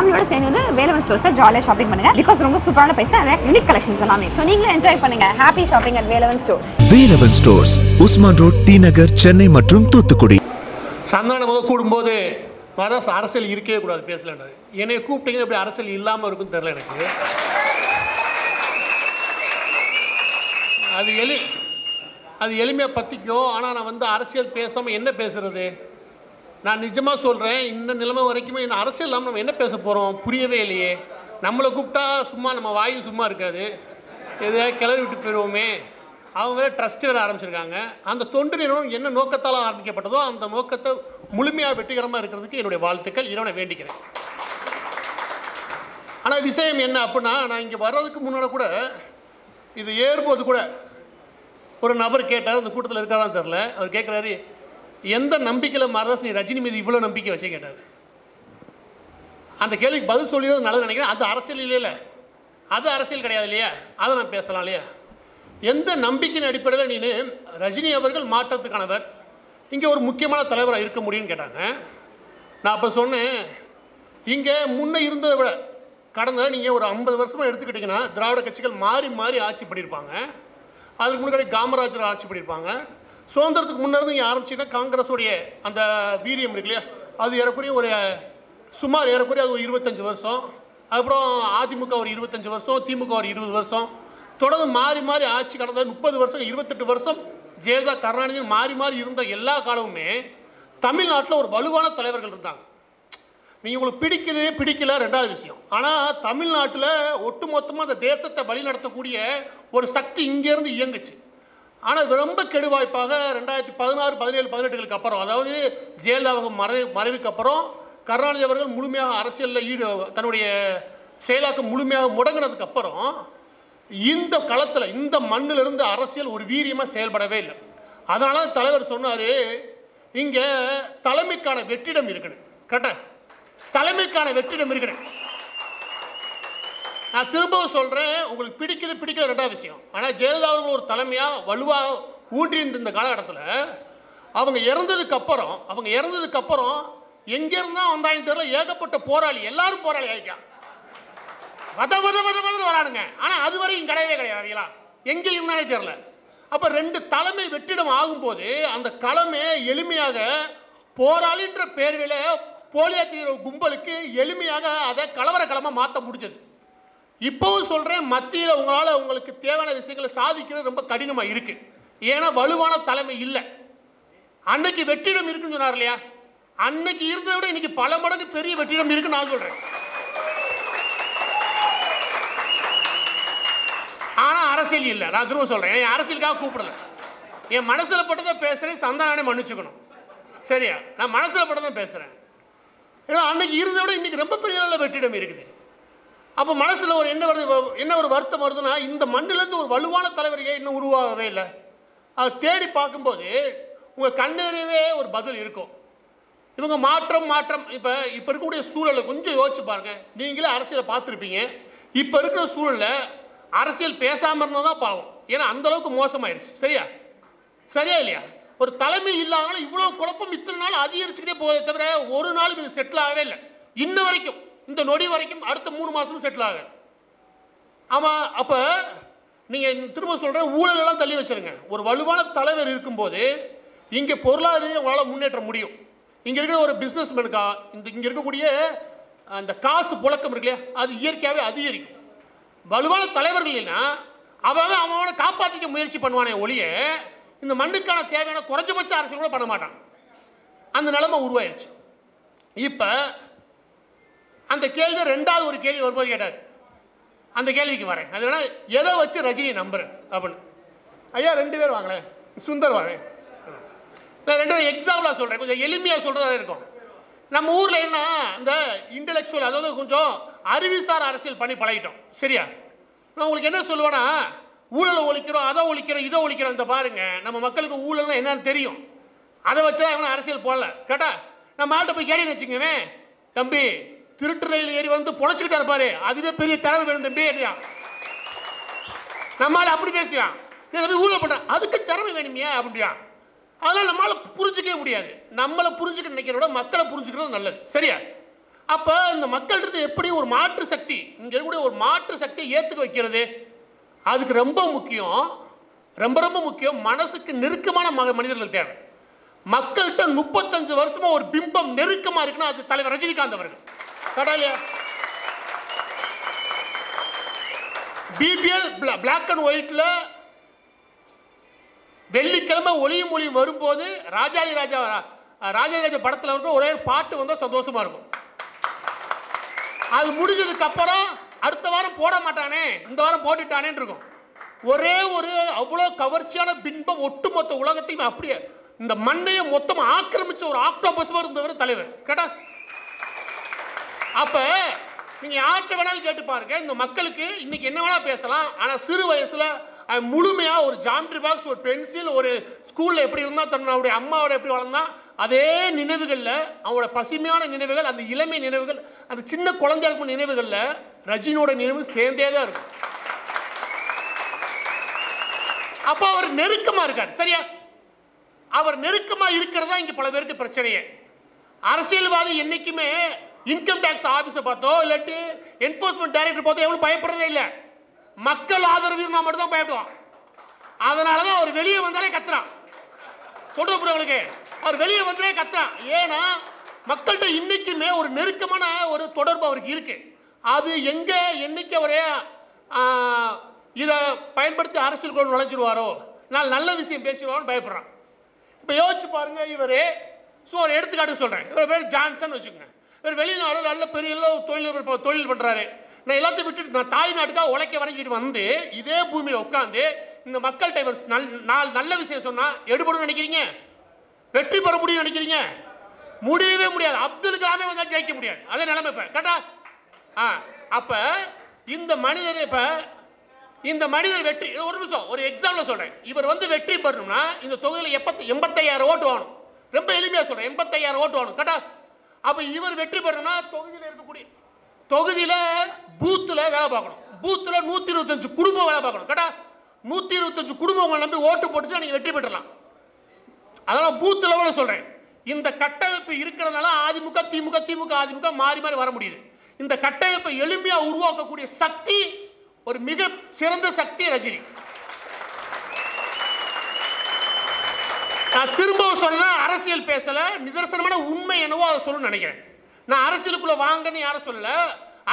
ஃபேமிலியோட சேர்ந்து வந்து வேலவன் ஸ்டோர்ஸ்ல ஜாலியாக ஷாப்பிங் பண்ணுங்க. பிகாஸ் ரொம்ப சூப்பரான பைசா நிறைய யூனிக் கலெக்ஷன்ஸ் எல்லாமே. ஸோ நீங்களும் என்ஜாய் பண்ணுங்க. Happy shopping at Velavan stores Velavan stores Usman road T Nagar Chennai மற்றும் தூத்துக்குடி. சந்தானம் முதல் கூடும்போது வர அரசியல் இருக்கவே கூடாது பேசலன்றாரு என்னை கூப்பிட்டீங்க எப்படி அரசியல் இல்லாமல் இருக்குன்னு தெரில எனக்கு. அது எளி அது எளிமையாக பற்றிக்கும் ஆனால் நான் வந்து அரசியல் பேசாமல் என்ன பேசுறது? நான் நிஜமாக சொல்கிறேன் இந்த நிலைமை வரைக்குமே இந்த அரசியல் இல்லாமல் நம்ம என்ன பேச போகிறோம் புரியவே இல்லையே. நம்மளை கூப்பிட்டா சும்மா நம்ம வாயு சும்மா இருக்காது. எதையாவது கிளறி விட்டு போயிடுவோமே அவங்க வேறு ட்ரஸ்ட் வேறு ஆரம்பிச்சிருக்காங்க. அந்த தொண்டு நிறுவனம் என்ன நோக்கத்தால் ஆரம்பிக்கப்பட்டதோ அந்த நோக்கத்தை முழுமையாக வெற்றிகரமாக இருக்கிறதுக்கு என்னுடைய வாழ்த்துக்கள். இறைவனை வேண்டிக்கிறேன். ஆனால் விஷயம் என்ன அப்படின்னா நான் இங்கே வர்றதுக்கு முன்னால் கூட இது ஏறும்போது கூட ஒரு நபர் கேட்டார். அந்த கூட்டத்தில் இருக்காரான்னு தெரில அவர் கேட்குறாரு எந்த நம்பிக்கையில் மாறதாஸ் நீ ரஜினி மீது இவ்வளோ நம்பிக்கை வச்சே கேட்டார்? அந்த கேள்விக்கு பதில் சொல்லிடுறது நல்லது நினைக்கிறேன். அது அரசியல் இல்லைல்ல. அது அரசியல் கிடையாது இல்லையா? அதை நான் பேசலாம் இல்லையா? எந்த நம்பிக்கையின் அடிப்படையில் நீ ரஜினி அவர்கள் மாற்றத்துக்கானவர்? இங்கே ஒரு முக்கியமான தலைவராக இருக்க முடியும்னு கேட்டாங்க. நான் அப்போ சொன்னேன் இங்கே முன்னே இருந்ததை விட கடந்த நீங்கள் ஒரு ஐம்பது வருஷமாக எடுத்துக்கிட்டிங்கன்னா திராவிட கட்சிகள் மாறி மாறி ஆட்சி பண்ணியிருப்பாங்க. அதுக்கு முன்னாடி காமராஜர் ஆட்சி பண்ணியிருப்பாங்க. சுதந்திரத்துக்கு முன்னே நீங்கள் ஆரம்பிச்சிங்கன்னா காங்கிரஸுடைய அந்த வீரியம் இருக்கு இல்லையா? அது ஏறக்குறைய ஒரு சுமார் ஏறக்குறைய அது ஒரு இருபத்தஞ்சி வருஷம். அதுக்கப்புறம் அதிமுக ஒரு இருபத்தஞ்சி வருஷம் திமுக ஒரு இருபது வருஷம். தொடர்ந்து மாறி மாறி ஆட்சி கடந்த முப்பது வருஷம் இருபத்தெட்டு வருஷம் ஜெயலலிதா கருணாநிதி மாறி மாறி இருந்த எல்லா காலமுமே தமிழ்நாட்டில் ஒரு வலுவான தலைவர்கள் இருந்தாங்க. நீங்கள் உங்களுக்கு பிடிக்குது பிடிக்கல ரெண்டாவது விஷயம். ஆனால் தமிழ்நாட்டில் ஒட்டுமொத்தமாக அந்த தேசத்தை வழிநடத்தக்கூடிய ஒரு சக்தி இங்கேருந்து இயங்குச்சு. ஆனால் இது ரொம்ப கெடுவாய்ப்பாக ரெண்டாயிரத்தி பதினாறு பதினேழு பதினெட்டுகளுக்கு அப்புறம் அதாவது ஜெயலலிதா அவங்க மறை மறைவுக்கு அப்புறம் கருணாநிதி அவர்கள் முழுமையாக அரசியலில் ஈடு தன்னுடைய செயலாக்கம் முழுமையாக முடங்கினதுக்கு அப்புறம் இந்த களத்தில் இந்த மண்ணிலிருந்து அரசியல் ஒரு வீரியமாக செயல்படவே இல்லை. அதனால தலைவர் சொன்னார் இங்கே தலைமைக்கான வெற்றிடம் இருக்குது. கரெக்டா? தலைமைக்கான வெற்றிடம் இருக்குது. நான் திரும்பவும் சொல்கிறேன் உங்களுக்கு பிடிக்குது பிடிக்கல ரெண்டாவது விஷயம். ஆனால் ஜெயலலிதா அவர்கள் ஒரு தலைமையாக வலுவாக ஊன்றியிருந்த இந்த காலகட்டத்தில் அவங்க இறந்ததுக்கப்புறம் அவங்க இறந்ததுக்கப்புறம் எங்கேருந்தா வந்தாங்க தெரியல ஏகப்பட்ட போராளி எல்லாரும் போராளி ஆகிட்டான் வத வத வத வதன்னு வரானுங்க. ஆனால் அது வரையும் கிடையவே கிடையாது அவங்களாம் எங்கே இருந்தாலே தெரில அப்போ ரெண்டு தலைமை வெற்றிடம் ஆகும்போது அந்த களமே எளிமையாக போராளின்ற பேர்வில போலியா தீவிர கும்பலுக்கு எளிமையாக அதை கலவர களமாக மாற்ற முடிஞ்சது. இப்போவும் சொல்கிறேன் மத்தியில் உங்களால் உங்களுக்கு தேவையான விஷயங்களை சாதிக்கிறது ரொம்ப கடினமாக இருக்கு. ஏன்னா வலுவான தலைமை இல்லை. அன்னைக்கு வெற்றிடம் இருக்குன்னு சொன்னார் இல்லையா? அன்னைக்கு இருந்ததை விட இன்னைக்கு பல மடங்கு பெரிய வெற்றிடம் இருக்குன்னு நான் சொல்கிறேன் ஆனால் அரசியல் இல்லை. நான் திரும்ப சொல்கிறேன் என் அரசியலுக்காக கூப்பிடல. என் மனசில் பட்டதை பேசுகிறேன் சந்தானே மன்னிச்சுக்கணும். சரியா? நான் மனசில் பட்டதான் பேசுகிறேன் ஏன்னா அன்னைக்கு இருந்ததை விட இன்னைக்கு ரொம்ப பெரிய வெற்றிடம் இருக்குது. அப்போ மனசில் ஒரு என்ன வருது என்ன ஒரு வருத்தம் வருதுன்னா இந்த மண்ணிலேருந்து ஒரு வலுவான தலைவர் இன்னும் உருவாகவே இல்லை. அதை தேடி பார்க்கும்போது உங்கள் கண்ணெறிவே ஒரு பதில் இருக்கும். இவங்க மாற்றம் மாற்றம். இப்போ இப்போ இருக்கக்கூடிய சூழலை கொஞ்சம் யோசிச்சு பாருங்கள் நீங்களே அரசியலை பார்த்துருப்பீங்க. இப்போ இருக்கிற சூழலில் அரசியல் பேசாமல் இருந்தால் தான் பாவம். ஏன்னா அந்தளவுக்கு மோசமாயிருச்சு. சரியா? சரியா இல்லையா? ஒரு தலைமை இல்லாதனால இவ்வளோ குழப்பம் இத்தனை நாள் அதிகரிச்சுக்கிட்டே போதே தவிர ஒரு நாளும் இது செட்டில் ஆகவே இல்லை. இன்ன வரைக்கும். இந்த நொடி வரைக்கும் அடுத்த மூணு மாதமும் செட்டில் ஆக ஆமாம் அப்போ நீங்கள் திரும்ப சொல்கிறேன் ஊழலெல்லாம் தள்ளி வச்சிருங்க. ஒரு வலுவான தலைவர் இருக்கும்போது இங்கே பொருளாதார உங்களால் முன்னேற்ற முடியும். இங்கே இருக்கிற ஒரு பிஸ்னஸ் மேனுக்கா இந்த இங்கே இருக்கக்கூடிய அந்த காசு புழக்கம் இருக்கு இல்லையா? அது இயற்கையாகவே அதிகரிக்கும். வலுவான தலைவர்கள் இல்லைன்னா அவன் அவனோட காப்பாற்றிக்க முயற்சி பண்ணுவானே ஒழிய இந்த மண்ணுக்கான தேவையான குறைஞ்சபட்ச அரசியல் கூட பண்ண மாட்டான். அந்த நிலைமை உருவாயிருச்சு. இப்போ அந்த கேள்வி ரெண்டாவது ஒரு கேள்வி வரும்போது கேட்டார். அந்த கேள்விக்கு வரேன். அது என்ன எதை வச்சு ரஜினி நம்புறேன் அப்படின்னு. ஐயா ரெண்டு பேர் வாங்களேன் சுந்தர் வாங்க. நான் ரெண்டு பேரும் எக்ஸாம்பிளாக சொல்கிறேன் கொஞ்சம் எளிமையாக சொல்கிறதா இருக்கும். நம்ம ஊரில் என்ன இந்த இன்டலெக்சுவல் அதாவது கொஞ்சம் அறிவுசார் அரசியல் பண்ணி பழகிட்டோம். சரியா? நான் உங்களுக்கு என்ன சொல்லுவேன்னா ஊழலை ஒழிக்கிறோம் அதை ஒழிக்கிறோம் இதை ஒழிக்கிறோம் இந்த பாருங்க. நம்ம மக்களுக்கு ஊழல்னா என்னன்னு தெரியும். அதை வச்சு தான் அரசியல் போடல. கேட்டா நம்ம ஆள்கிட்ட போய் கேட்டீங்கன்னு வச்சுக்கவே தம்பி திருட்டு ரயில் ஏறி வந்து பொழைச்சிக்கிட்டா இருப்பாரு அதுவே பெரிய திறமை வேணும் தம்பி இல்லையா? நம்மளால அப்படி பேசுவான் ஏன் தம்பி ஊழல் பண்ணுறான் அதுக்கு திறமை வேணுமியா அப்படியா? அதனால நம்மளால புரிஞ்சிக்கவே முடியாது. நம்மளை புரிஞ்சுக்க நினைக்கிறத விட மக்களை புரிஞ்சுக்கிறது நல்லது. சரியா? அப்போ இந்த மக்கள்கிட்ட எப்படி ஒரு மாற்று சக்தி இங்கே இருக்கக்கூடிய ஒரு மாற்று சக்தியை ஏற்றுக்க வைக்கிறது? அதுக்கு ரொம்ப முக்கியம் ரொம்ப ரொம்ப முக்கியம் மனசுக்கு நெருக்கமான மனிதர்கள் தேவை. மக்கள்கிட்ட முப்பத்தஞ்சு வருஷமா ஒரு பிம்பம் நெருக்கமா இருக்குன்னா அது தலைவர் ரஜினிகாந்த் அவர்கள். கடலையா பிபிஎல் பிளாக் அண்ட் ஒயிட்ல வெள்ளிக்கிழமை ஒளியும் மொழியும் வரும்போது ராஜாதி ராஜா ராஜாதி ராஜா படத்தில் வந்து ஒரே பாட்டு வந்தால் சந்தோஷமா இருக்கும். அது முடிஞ்சதுக்கு அப்புறம் அடுத்த வாரம் போட மாட்டானே இந்த வாரம் போட்டுட்டானேன்னு இருக்கும். ஒரே ஒரு அவ்வளோ கவர்ச்சியான பின்பம் ஒட்டுமொத்த உலகத்தையும் அப்படியே இந்த மண்ணையை மொத்தம் ஆக்கிரமிச்ச ஒரு ஆக்டோபஸ் இருந்தவர் தலைவர். கேட்டா அப்ப நீங்க யார்கிட்ட வேணாலும் கேட்டு பாருங்க. இந்த மக்களுக்கு இன்னைக்கு என்ன வேணா பேசலாம். ஆனா சிறு வயசுல முழுமையாக முழுமையா ஒரு ஜாமெட்ரி பாக்ஸ் ஒரு பென்சில் ஒரு ஸ்கூல்ல எப்படி இருந்தா தன்னுடைய அம்மாவோட எப்படி வளர்ந்தா அதே நினைவுகள்ல அவரோட பசுமையான நினைவுகள் அந்த இளமை நினைவுகள் அந்த சின்ன குழந்தையா இருக்கும் நினைவுகள்ல ரஜினியோட நினைவு சேர்ந்தே தான் இருக்கும். அப்போ அவர் நெருக்கமா இருக்கார். சரியா? அவர் நெருக்கமா இருக்கிறதா இங்க பல பேருக்கு பிரச்சனையே. அரசியல்வாதி என்னைக்குமே இன்கம் டேக்ஸ் ஆஃபீஸை பார்த்தோ இல்லாட்டி என்ஃபோர்ஸ்மெண்ட் டைரக்டர் பார்த்தோ எவ்வளோ பயப்படுறதே இல்லை. மக்கள் ஆதரவு இருந்தால் மட்டும் தான் பயப்படுவான். அதனால தான் அவர் வெளியே வந்தாலே கத்துறான். சொல்ற உங்களுக்கு? அவர் வெளியே வந்தாலே கத்துறான். ஏன்னா மக்கள்கிட்ட இன்னைக்குமே ஒரு நெருக்கமான ஒரு தொடர்பு அவருக்கு இருக்கு. அது எங்கே என்னைக்கு அவரே இதை பயன்படுத்தி அரசியலுக்குள்ள நுழைஞ்சிருவாரோ நான் நல்ல விஷயம் பேசிடுவாரோன்னு பயப்படுறான். இப்போ யோசிச்சு பாருங்க இவர் ஸோ ஒரு எடுத்துக்காட்டு சொல்கிறேன் இவர் பேர் ஜான்சன் வச்சுக்கோங்க. வேறு வெளிநாடு நல்ல பெரிய தொழில் தொழில் பண்ணுறாரு நான் எல்லாத்தையும் விட்டுட்டு நான் தாய் நாட்டுக்காக உழைக்க வரைஞ்சிட்டு வந்து இதே பூமியில் உட்காந்து இந்த மக்கள்கிட்ட இவர் நல் நாலு நல்ல விஷயம் சொன்னால் எடுபடும் நினைக்கிறீங்க? வெற்றி பெற முடியும் நினைக்கிறீங்க? முடியவே முடியாது. அப்துல் கலாமே வந்தால் ஜெயிக்க முடியாது. அதே நிலைமை இப்போ. கரெக்டா? ஆ அப்போ இந்த மனிதர் இப்போ இந்த மனிதர் வெற்றி ஒரு நிமிஷம் ஒரு எக்ஸாம்பிள் சொல்கிறேன் இவர் வந்து வெற்றி பெறணும்னா இந்த தொகுதியில் எப்பத்து எண்பத்தையாயிரம் ஓட்டு வாங்கணும். ரொம்ப எளிமையாக சொல்கிறேன் எண்பத்தையாயிரம் ஓட்டு வாங்கணும். கேட்டா அப்போ இவர் வெற்றி பெறணும்னா தொகுதியில் இருக்கக்கூடிய தொகுதியில் பூத்தில் வேலை பார்க்கணும். பூத்தில் நூற்றி இருபத்தஞ்சு குடும்பம் வேலை பார்க்கணும். கேட்டா நூற்றி இருபத்தஞ்சு குடும்பங்கள் நம்பி ஓட்டு போட்டுச்சு நீங்கள் வெற்றி பெற்றலாம். அதெல்லாம் பூத் லெவலில் சொல்கிறேன் இந்த கட்டமைப்பு இருக்கிறதுனால அதிமுக திமுக திமுக அதிமுக மாறி மாறி வர முடியுது. இந்த கட்டமைப்பை எளிமையாக உருவாக்கக்கூடிய சக்தி ஒரு மிக சிறந்த சக்தி ரஜினி. நான் திரும்பவும் சொன்னா அரசியல் பேசல நிதர்சனமான உண்மை என்னவோ அதை சொல்லணும்னு நினைக்கிறேன். நான் அரசியலுக்குள்ள வாங்கன்னு யாரும் சொல்லல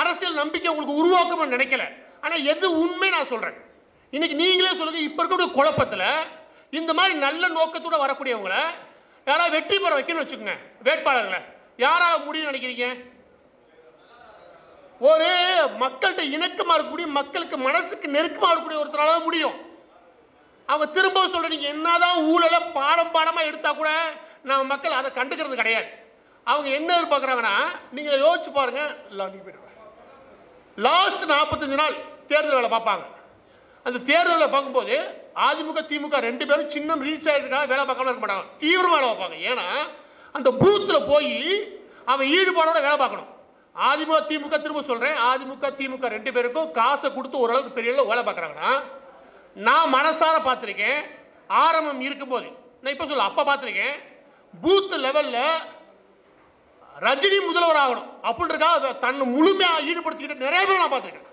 அரசியல் நம்பிக்கை உங்களுக்கு உருவாக்கணும்னு நினைக்கல. ஆனா எது உண்மை நான் சொல்றேன். இன்னைக்கு நீங்களே சொல்லுங்க இப்ப இருக்கக்கூடிய குழப்பத்துல இந்த மாதிரி நல்ல நோக்கத்தோட வரக்கூடியவங்கள யாராவது வெற்றி பெற வைக்கணும்னு வச்சுக்கோங்க வேட்பாளர்களை. யாரால் முடியும்னு நினைக்கிறீங்க? ஒரு மக்கள்கிட்ட இணக்கமா இருக்கக்கூடிய மக்களுக்கு மனசுக்கு நெருக்கமா இருக்கக்கூடிய ஒருத்தரால முடியும். அவங்க திரும்பவும் சொல்கிற நீங்கள் என்னதான் ஊழலை பாடம் பாடமாக எடுத்தால் கூட நம்ம மக்கள் அதை கண்டுக்கிறது கிடையாது. அவங்க என்ன எதிர்பார்க்குறாங்கன்னா நீங்கள் யோசிச்சு பாருங்க. லாஸ்ட் நாற்பத்தஞ்சு நாள் தேர்தல் வேலை பார்ப்பாங்க. அந்த தேர்தலில் பார்க்கும்போது அதிமுக திமுக ரெண்டு பேரும் சின்னம் ரீச் ஆகிருக்காங்க வேலை பார்க்காம இருக்க மாட்டாங்க. தீவிரமாக வேலை பார்ப்பாங்க. ஏன்னா அந்த பூத்தில் போய் அவன் ஈடுபாடோட வேலை பார்க்கணும். அதிமுக திமுக திரும்ப சொல்கிறேன் அதிமுக திமுக ரெண்டு பேருக்கும் காசை கொடுத்து ஓரளவுக்கு பெரிய அளவு வேலை பார்க்குறாங்கன்னா நான் மனசார பார்த்துருக்கேன். ஆரம்பம் இருக்கும்போது. நான் இப்போ சொல்ல அப்போ பார்த்துருக்கேன். பூத் லெவலில் ரஜினி முதல்வர் ஆகணும் அப்படின்றதுக்காக தன்னை முழுமையாக ஈடுபடுத்திக்கிட்டு நிறைய பேர் நான் பார்த்துருக்கேன்.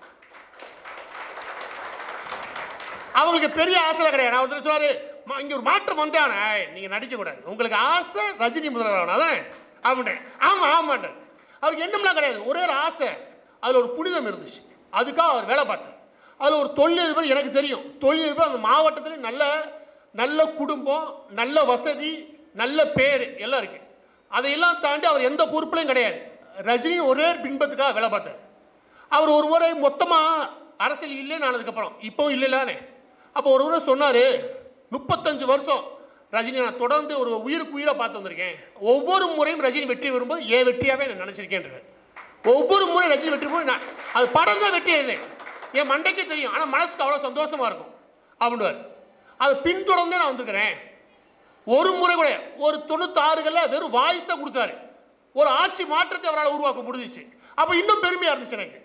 அவங்களுக்கு பெரிய ஆசை கிடையாது. நான் ஒருத்தர் சொன்னாரு "மா, ஒரு மாற்றம் வந்தானே? நீங்கள் நடிக்க கூடாது உங்களுக்கு ஆசை ரஜினி முதல்வர் ஆகணும் அதானே அப்படின்ட்டேன். ஆமா ஆமாண்டேன் அவருக்கு என்னம்லாம் கிடையாது. ஒரே ஒரு ஆசை. அதில் ஒரு புனிதம் இருந்துச்சு. அதுக்காக அவர் வேலை பார்த்தார். அதில் ஒரு தொழிலதிபர் எனக்கு தெரியும். தொழிலதிபர் அந்த மாவட்டத்தில் நல்ல நல்ல குடும்பம் நல்ல வசதி நல்ல பேர் எல்லாம் இருக்கு. அதையெல்லாம் தாண்டி அவர் எந்த பொறுப்புலையும் கிடையாது. ரஜினி ஒரே பின்பத்துக்காக வேலை பார்த்தார். அவர் ஒரு முறை மொத்தமாக அரசியல் இல்லைன்னு ஆனதுக்கப்புறம் இப்போவும் இல்லைலானே அப்போ ஒரு முறை சொன்னார் முப்பத்தஞ்சு வருஷம் ரஜினி நான் தொடர்ந்து ஒரு உயிருக்கு உயிரை பார்த்து வந்திருக்கேன். ஒவ்வொரு முறையும் ரஜினி வெற்றி வரும்போது ஏன் வெற்றியாகவே நான் நினச்சிருக்கேன்றது ஒவ்வொரு முறையும் ரஜினி வெற்றி போய் நான் அது படம் தான் வெற்றி ஆயுது என் மண்டைக்கு தெரியும். ஆனால் மனசுக்கு அவ்வளோ சந்தோஷமாக இருக்கும். அப்படின்வார் அது பின்தொடர்ந்தே நான் வந்துக்கிறேன் ஒரு முறை கூட ஒரு தொண்ணூத்தாறுகளில் வெறும் வாய்ஸ் தான் கொடுத்தாரு. ஒரு ஆட்சி மாற்றத்தை அவரால் உருவாக்க முடிஞ்சிச்சு. அப்போ இன்னும் பெருமையாக இருந்துச்சு எனக்கு.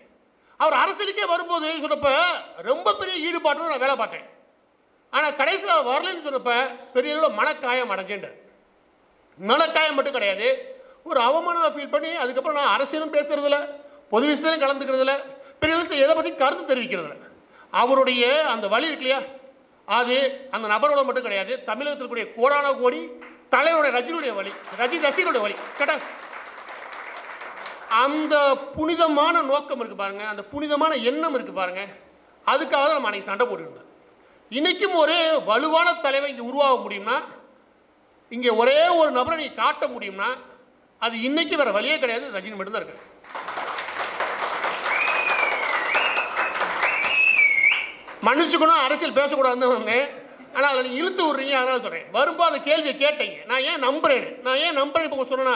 அவர் அரசியலுக்கே வரும்போது சொன்னப்போ ரொம்ப பெரிய ஈடுபாட்டோட நான் வேலை பார்த்தேன். ஆனால் கடைசியில் வரலன்னு சொன்னப்போ பெரிய அளவில் மனக்காயம் அடைஞ்சேன்டார் மனக்காயம் மட்டும் கிடையாது. ஒரு அவமானமாக ஃபீல் பண்ணி அதுக்கப்புறம் நான் அரசியலும் பேசுறதில்ல பொது விஷயத்திலும் கலந்துக்கிறதில்ல. பெரிய எதை பற்றி கருத்து தெரிவிக்கிறது அவருடைய அந்த வழி இருக்கு இல்லையா? அது அந்த நபரோட மட்டும் கிடையாது தமிழகத்தில் இருக்கக்கூடிய கோடான கோடி தலைவருடைய ரஜினியுடைய வழி ரஜினி ரசிகனுடைய வழி. கேட்டா? அந்த புனிதமான நோக்கம் இருக்கு பாருங்க அந்த புனிதமான எண்ணம் இருக்கு பாருங்க அதுக்காக தான் நம்ம அன்னைக்கு சண்டை போட்டுருந்தோம் இன்னைக்கும் ஒரு வலுவான தலைவர் இங்கே உருவாக முடியும்னா இங்கே ஒரே ஒரு நபரை நீ காட்ட முடியும்னா அது இன்னைக்கு வேற வழியே கிடையாது ரஜினி மட்டும்தான் இருக்கு மன்னிச்சுக்கணும் அரசியல் பேசக்கூடாதுன்னு வந்தேன் ஆனால் அதை நீங்கள் இழுத்து விட்றீங்க அதனால் சொல்கிறேன் வரும்போது அந்த கேள்வியை கேட்டீங்க. நான் ஏன் நம்புறேன் நான் ஏன் நம்புறேன் இப்போ சொன்னா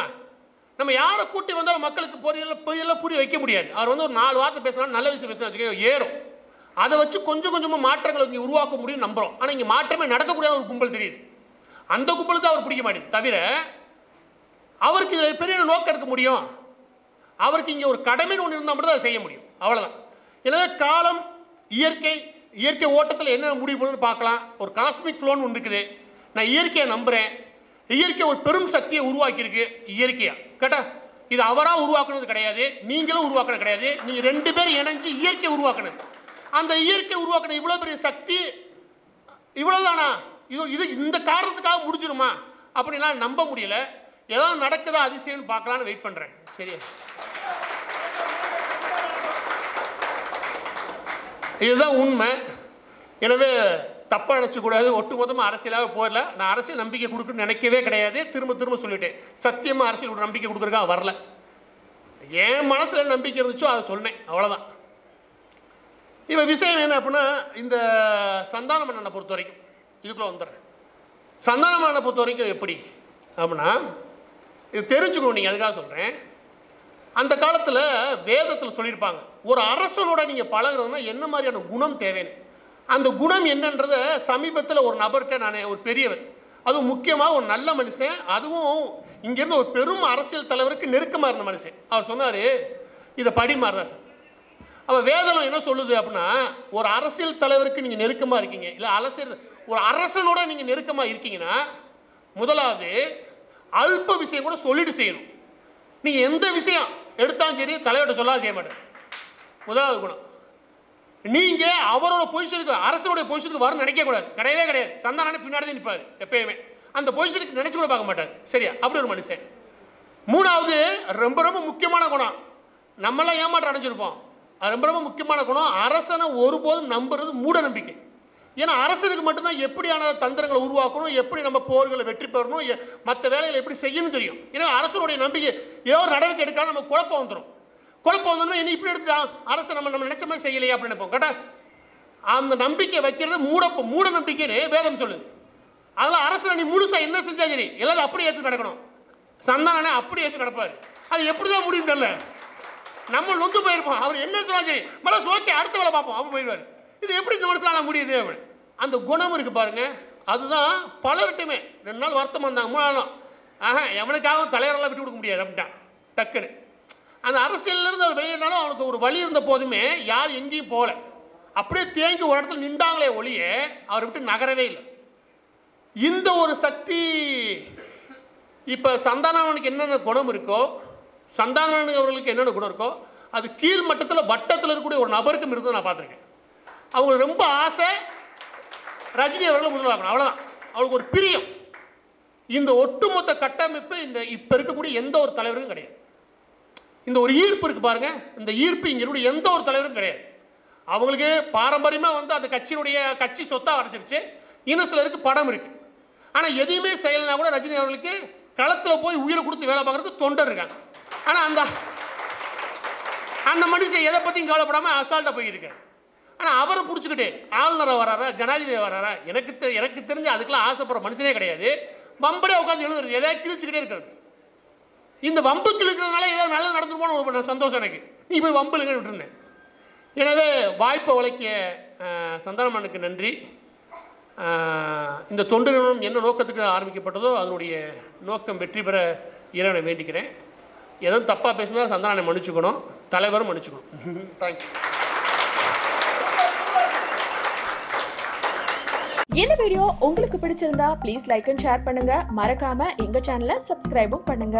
நம்ம யாரை கூட்டி வந்தாலும் மக்களுக்கு பொரியல பொரியல புரிய வைக்க முடியாது. அவர் வந்து ஒரு நாலு வார்த்தை பேசினா நல்ல விஷயம் பேசினா வச்சுக்கோ ஏறும். அதை வச்சு கொஞ்சம் கொஞ்சமாக மாற்றங்களை இங்கே உருவாக்க முடியும் நம்புறோம். ஆனால் இங்கே மாற்றமே நடக்கக்கூடிய ஒரு கும்பல் தெரியுது. அந்த கும்பலுக்கு தான் அவர் பிடிக்க மாட்டேங்குது. தவிர அவருக்கு இதில் பெரிய நோக்கம் இருக்க முடியும். அவருக்கு இங்கே ஒரு கடமைன்னு ஒன்று இருந்தால் மட்டும் தான் அதை செய்ய முடியும். அவ்வளோதான் எனவே காலம் இயற்கை இயற்கை ஓட்டத்தில் என்ன முடிவு பண்ணுன்னு பார்க்கலாம். ஒரு காஸ்மிக் ஃப்ளோன்னு ஒன்று இருக்குது. நான் இயற்கையை நம்புகிறேன் இயற்கை ஒரு பெரும் சக்தியை உருவாக்கியிருக்கு. இயற்கையாக கேட்டா இது அவராக உருவாக்குனது கிடையாது. நீங்களும் உருவாக்குறது கிடையாது. நீங்கள் ரெண்டு பேரும் இணைஞ்சு இயற்கை உருவாக்குனது. அந்த இயற்கை உருவாக்கின இவ்வளோ பெரிய சக்தி இவ்வளோதானா இது இது இந்த காரணத்துக்காக முடிஞ்சிருமா? அப்படிலாம் நம்ப முடியல. ஏதாவது நடக்குதா அதிசயம்னு பார்க்கலான்னு வெயிட் பண்ணுறேன் சரியா? இதுதான் உண்மை. எனவே தப்பாக நினச்சக்கூடாது ஒட்டுமொத்தமாக அரசியலாக போயிடல நான் அரசியல் நம்பிக்கை கொடுக்குன்னு நினைக்கவே கிடையாது. திரும்ப திரும்ப சொல்லிட்டேன். சத்தியமாக அரசியல் நம்பிக்கை கொடுக்குறக்கா வரல. என் மனசில் நம்பிக்கை இருந்துச்சோ அதை சொன்னேன். அவ்வளோதான் இப்போ விஷயம் என்ன அப்படின்னா இந்த சந்தான மன்னனை பொறுத்த வரைக்கும் இதுக்குள்ளே வந்துடுறேன். சந்தான மன்னனை பொறுத்த வரைக்கும் எப்படி அப்படின்னா இது தெரிஞ்சுக்கணும் நீங்கள் அதுக்காக சொல்கிறேன் அந்த காலத்தில் வேதத்தில் சொல்லியிருப்பாங்க ஒரு அரசனோட நீங்கள் பழகிறதுனா என்ன மாதிரியான குணம் தேவைன்னு. அந்த குணம் என்னன்றத சமீபத்தில் ஒரு நபர்கிட்ட நான் ஒரு பெரியவர் அதுவும் முக்கியமாக ஒரு நல்ல மனுஷன் அதுவும் இங்கேருந்து ஒரு பெரும் அரசியல் தலைவருக்கு நெருக்கமாக இருந்த மனுஷன். அவர் சொன்னார் இதை படி சார் அப்போ வேதனம் என்ன சொல்லுது அப்படின்னா ஒரு அரசியல் தலைவருக்கு நீங்கள் நெருக்கமாக இருக்கீங்க இல்லை அரசியல் ஒரு அரசனோட நீங்கள் நெருக்கமாக இருக்கீங்கன்னா முதலாவது அல்ப விஷயம் கூட சொல்லிட்டு செய்யணும். நீங்கள் எந்த விஷயம் எடுத்தாலும் சரி தலைவர்கிட்ட சொல்லாத செய்ய மாட்டேன். முதலாவது குணம். நீங்கள் அவரோட பொசிஷனுக்கு அரசனுடைய பொசிஷனுக்கு வரணும்னு நினைக்கக்கூடாது கிடையவே கிடையாது. சந்தானே பின்னாடி தான் நிற்பார் எப்பயுமே. அந்த பொசிஷனுக்கு நினச்சி கூட பார்க்க மாட்டார். சரியா? அப்படி ஒரு மனுஷன். மூணாவது ரொம்ப ரொம்ப முக்கியமான குணம். நம்மளாம் ஏமாற்றம் அடைஞ்சிருப்போம். அது ரொம்ப ரொம்ப முக்கியமான குணம். அரசனை ஒருபோதும் நம்புறது மூட நம்பிக்கை. ஏன்னா அரசனுக்கு மட்டும்தான் எப்படியான தந்திரங்களை உருவாக்கணும் எப்படி நம்ம போர்களை வெற்றி பெறணும் மற்ற வேலைகளை எப்படி செய்யணும் தெரியும். ஏன்னா அரசனுடைய நம்பிக்கை ஏதோ ஒரு நடவடிக்கை எடுக்காம நம்ம குழப்பம் வந்துடும் குழப்பம் வந்தோம்னா என்ன இப்படி எடுத்துட்டான் அரசு நம்ம நம்ம நினைச்ச மாதிரி செய்யலையே அப்படின்னு நினைப்போம் கேட்டா அந்த நம்பிக்கை வைக்கிறது மூட மூட நம்பிக்கைன்னு வேதம் சொல்லு அதெல்லாம் அரசு நீ முழுசா என்ன செஞ்சா சரி? எல்லாரும் அப்படியே ஏற்று நடக்கணும். சந்தானே அப்படியே ஏற்று நடப்பாரு. அது எப்படி தான் முடியும் தெரியல. நம்ம நொந்து போயிருப்போம். அவர் என்ன சொன்னாலும் சரி. மனசு ஓகே அடுத்த வேலை பார்ப்போம். அவன் போயிடுவார். இது எப்படி இந்த மனசுலாம் முடியுது? அப்படின்னு அந்த குணம் இருக்கு பாருங்க. அதுதான் பலர்கிட்டயுமே ரெண்டு நாள் வருத்தம் வந்தாங்க மூணு நாளும் ஆஹா எவனுக்காக தலைவரெல்லாம் விட்டு கொடுக்க முடியாது அப்படின்ட்டான். டக்குன்னு. அந்த அரசியல்ல இருந்து அவர் வெளியேறினாலும் அவனுக்கு ஒரு வழி இருந்த போதுமே யார் எங்கேயும் போகல. அப்படியே தேங்கி ஒரு இடத்துல நின்றாங்களே ஒழிய அவர் விட்டு நகரவே இல்லை. இந்த ஒரு சக்தி இப்போ சந்தானவனுக்கு என்னென்ன குணம் இருக்கோ சந்தானவன் அவர்களுக்கு என்னென்ன குணம் இருக்கோ அது கீழ் மட்டத்தில் வட்டத்தில் இருக்கக்கூடிய ஒரு நபருக்கும் இருந்தது நான் பார்த்துருக்கேன். அவங்களுக்கு ரொம்ப ஆசை. ரஜினி அவர்களை முதல்வாக்கணும் அவ்வளோதான் அவளுக்கு ஒரு பிரியம். இந்த ஒட்டுமொத்த கட்டமைப்பு இந்த இப்போ இருக்கக்கூடிய எந்த ஒரு தலைவருக்கும் கிடையாது. இந்த ஒரு ஈர்ப்பு இருக்கு பாருங்க. இந்த ஈர்ப்பு இங்க இருக்கக்கூடிய எந்த ஒரு தலைவரும் கிடையாது. அவங்களுக்கு பாரம்பரியமா வந்து அந்த கட்சியினுடைய கட்சி சொத்தா அடைச்சிருச்சு இன்னும் சிலருக்கு படம் இருக்கு. ஆனா எதையுமே செய்யலைனா கூட ரஜினி அவர்களுக்கு களத்துல போய் உயிரை கொடுத்து வேலை பார்க்கறதுக்கு தொண்டர் இருக்காங்க. ஆனா அந்த அந்த மனுஷன் எதை பத்தியும் கவலைப்படாம அசால்ட்டா போயிருக்காரு. ஆனால் அவரை பிடிச்சிக்கிட்டு ஆளுநரை வராரா ஜனாதிபதி வராரா எனக்கு தெ- எனக்கு தெரிஞ்சு அதுக்கெல்லாம் ஆசைப்படுற மனுஷனே கிடையாது. வம்படே உட்காந்து எழுதுறது எதாவது கிழிச்சுக்கிட்டே இருக்கிறது. இந்த வம்பு கிழிக்கிறதுனால ஏதாவது நல்லது நடந்துருமோன்னு ஒரு சந்தோஷம் எனக்கு. நீ போய் வம்பு இழுக்க விட்டுருந்தேன். எனவே வாய்ப்பை உழைக்கிய அஹ், சந்தானமனுக்கு நன்றி. இந்த தொண்டு நிறுவனம் என்ன நோக்கத்துக்கு ஆரம்பிக்கப்பட்டதோ அதனுடைய நோக்கம் வெற்றி பெற இறைவனை வேண்டிக்கிறேன். எதுவும் தப்பாக பேசினா சந்தானனை மன்னிச்சுக்கணும் தலைவரும் மன்னிச்சுக்கணும். தேங்க்யூ இந்த வீடியோ உங்களுக்கு பிடிச்சிருந்தா ப்ளீஸ் லைக் அண்ட் ஷேர் பண்ணுங்க. மறக்காம எங்க சேனலை சப்ஸ்கிரைபும் பண்ணுங்க.